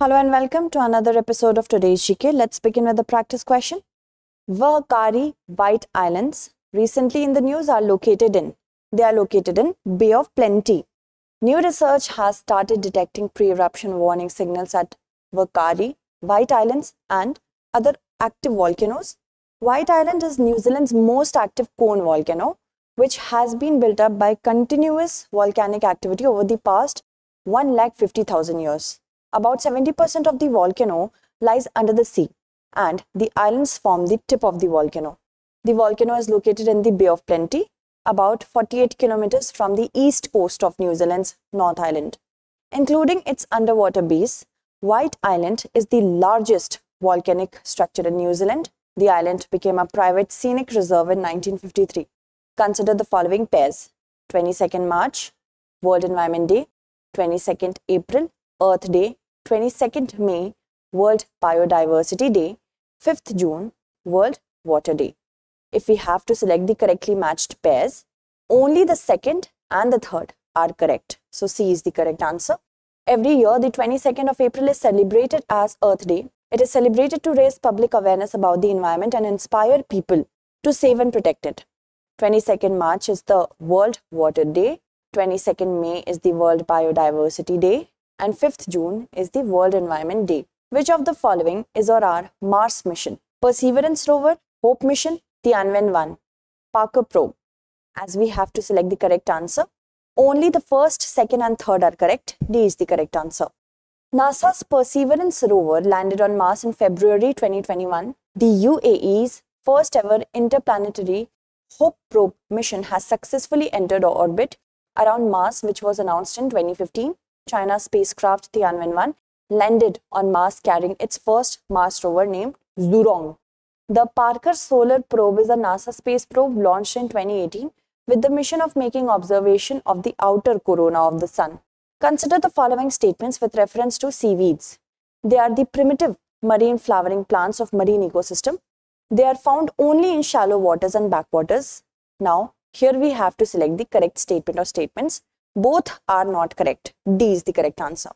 Hello and welcome to another episode of today's GK. Let's begin with the practice question. Whakaari White Islands, recently in the news, are located in. They are located in Bay of Plenty. New research has started detecting pre-eruption warning signals at Whakaari, White Islands, and other active volcanoes. White Island is New Zealand's most active cone volcano, which has been built up by continuous volcanic activity over the past 1,50,000 years. About 70% of the volcano lies under the sea, and the islands form the tip of the volcano. The volcano is located in the Bay of Plenty, about 48 kilometers from the east coast of New Zealand's North Island. Including its underwater base, White Island is the largest volcanic structure in New Zealand. The island became a private scenic reserve in 1953. Consider the following pairs 22nd March, World Environment Day, 22nd April, Earth Day, 22nd May, World Biodiversity Day, 5th June, World Water Day. If we have to select the correctly matched pairs, only the second and the third are correct. So C is the correct answer. Every year, the 22nd of April is celebrated as Earth Day. It is celebrated to raise public awareness about the environment and inspire people to save and protect it. 22nd March is the World Water Day. 22nd May is the World Biodiversity Day and 5th June is the World Environment Day. Which of the following is or our Mars mission? Perseverance rover, Hope mission, Tianwen 1, Parker probe. As we have to select the correct answer, only the first, second and third are correct. D is the correct answer. NASA's Perseverance rover landed on Mars in February 2021. The UAE's first ever interplanetary Hope probe mission has successfully entered orbit around Mars, which was announced in 2015. China's spacecraft Tianwen-1 landed on Mars carrying its first Mars rover named Zhurong. The Parker Solar Probe is a NASA space probe launched in 2018 with the mission of making observation of the outer corona of the sun. Consider the following statements with reference to seaweeds. They are the primitive marine flowering plants of marine ecosystem. They are found only in shallow waters and backwaters. Now, here we have to select the correct statement or statements both are not correct. D is the correct answer.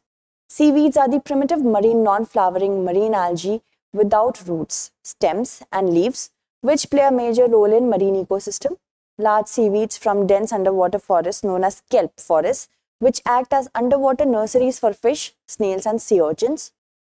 Seaweeds are the primitive marine non-flowering marine algae without roots, stems and leaves which play a major role in marine ecosystem. Large seaweeds from dense underwater forests known as kelp forests which act as underwater nurseries for fish, snails and sea urchins.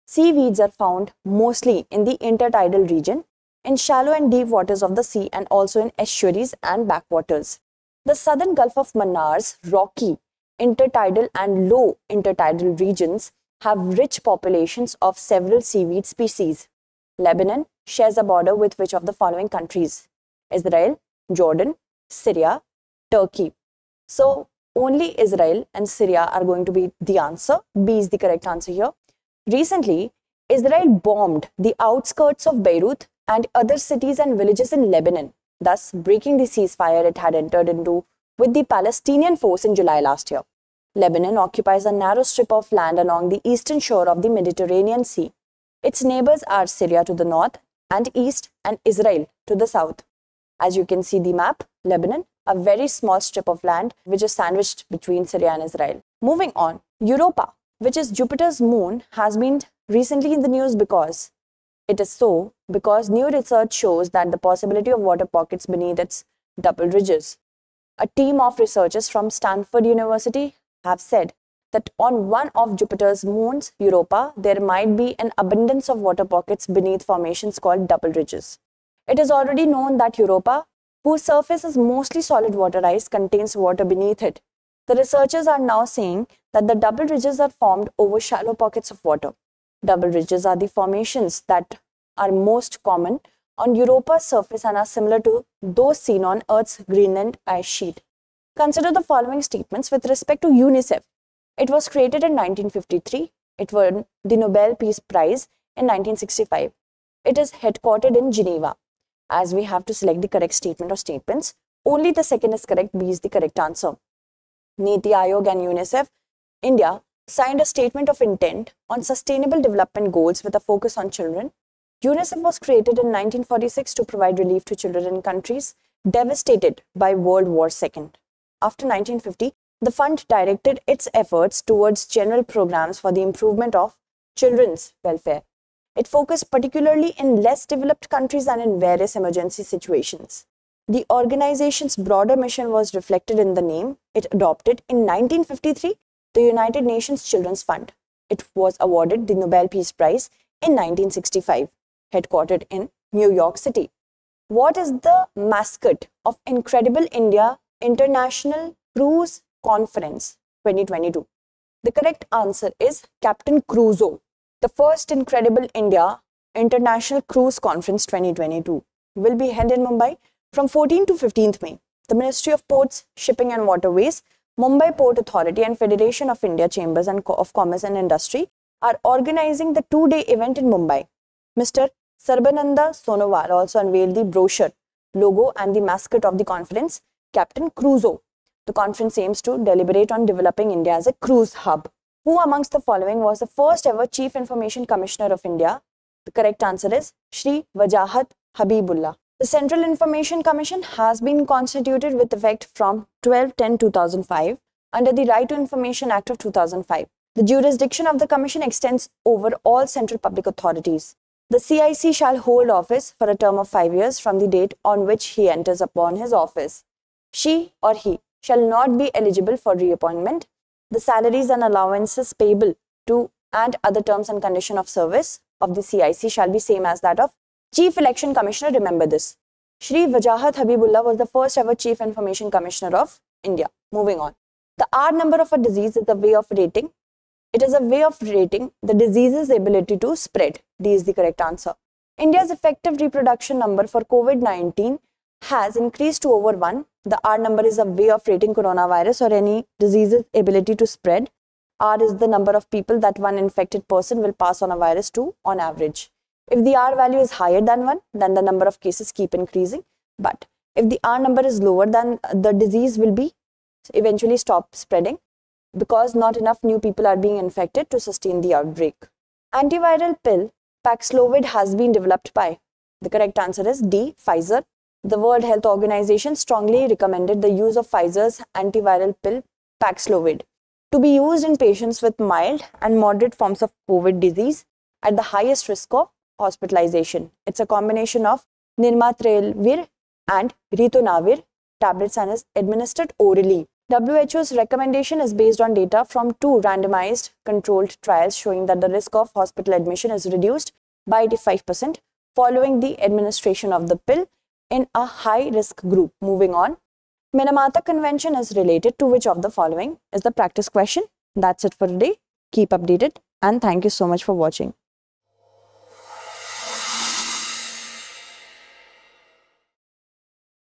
Seaweeds are found mostly in the intertidal region, in shallow and deep waters of the sea and also in estuaries and backwaters. The southern Gulf of Mannar's rocky, intertidal and low intertidal regions have rich populations of several seaweed species. Lebanon shares a border with which of the following countries? Israel, Jordan, Syria, Turkey. So only Israel and Syria are going to be the answer. B is the correct answer here. Recently, Israel bombed the outskirts of Beirut and other cities and villages in Lebanon thus breaking the ceasefire it had entered into with the Palestinian force in July last year. Lebanon occupies a narrow strip of land along the eastern shore of the Mediterranean Sea. Its neighbors are Syria to the north and east and Israel to the south. As you can see the map, Lebanon, a very small strip of land which is sandwiched between Syria and Israel. Moving on, Europa, which is Jupiter's moon, has been recently in the news because it is so because new research shows that the possibility of water pockets beneath its double ridges. A team of researchers from Stanford University have said that on one of Jupiter's moons, Europa, there might be an abundance of water pockets beneath formations called double ridges. It is already known that Europa, whose surface is mostly solid water ice, contains water beneath it. The researchers are now saying that the double ridges are formed over shallow pockets of water. Double ridges are the formations that are most common on Europa's surface and are similar to those seen on Earth's Greenland ice sheet. Consider the following statements with respect to UNICEF. It was created in 1953. It won the Nobel Peace Prize in 1965. It is headquartered in Geneva. As we have to select the correct statement or statements, only the second is correct, B is the correct answer. Niti Aayog and UNICEF, India signed a statement of intent on sustainable development goals with a focus on children. UNICEF was created in 1946 to provide relief to children in countries devastated by World War II. After 1950, the fund directed its efforts towards general programs for the improvement of children's welfare. It focused particularly in less developed countries and in various emergency situations. The organization's broader mission was reflected in the name it adopted in 1953, the United Nations Children's Fund. It was awarded the Nobel Peace Prize in 1965, headquartered in New York City. What is the mascot of Incredible India International Cruise Conference 2022? The correct answer is Captain Crusoe. The first Incredible India International Cruise Conference 2022 will be held in Mumbai from 14 to 15th May, the Ministry of Ports, Shipping and Waterways, Mumbai Port Authority and Federation of India Chambers and Co of Commerce and Industry are organizing the two-day event in Mumbai. Mr. Sarbananda Sonowal also unveiled the brochure, logo and the mascot of the conference, Captain Crusoe. The conference aims to deliberate on developing India as a cruise hub. Who amongst the following was the first ever Chief Information Commissioner of India? The correct answer is Shri Wajahat Habibullah. The Central Information Commission has been constituted with effect from 12-10-2005 under the Right to Information Act of 2005. The jurisdiction of the Commission extends over all central public authorities. The CIC shall hold office for a term of five years from the date on which he enters upon his office. She or he shall not be eligible for reappointment. The salaries and allowances payable to and other terms and condition of service of the CIC shall be same as that of Chief Election Commissioner, remember this. Shri Wajahat Habibullah was the first ever Chief Information Commissioner of India. Moving on. The R number of a disease is the way of rating. It is a way of rating the disease's ability to spread. D is the correct answer. India's effective reproduction number for COVID-19 has increased to over 1. The R number is a way of rating coronavirus or any disease's ability to spread. R is the number of people that one infected person will pass on a virus to on average. If the R value is higher than 1, then the number of cases keep increasing. But if the R number is lower, then uh, the disease will be eventually stop spreading because not enough new people are being infected to sustain the outbreak. Antiviral pill Paxlovid has been developed by. The correct answer is D. Pfizer. The World Health Organization strongly recommended the use of Pfizer's antiviral pill Paxlovid to be used in patients with mild and moderate forms of COVID disease at the highest risk of hospitalization. It's a combination of nirmatrelvir and ritonavir tablets and is administered orally. WHO's recommendation is based on data from two randomized controlled trials showing that the risk of hospital admission is reduced by 85% following the administration of the pill in a high risk group. Moving on, Minamata Convention is related to which of the following is the practice question. That's it for today. Keep updated and thank you so much for watching.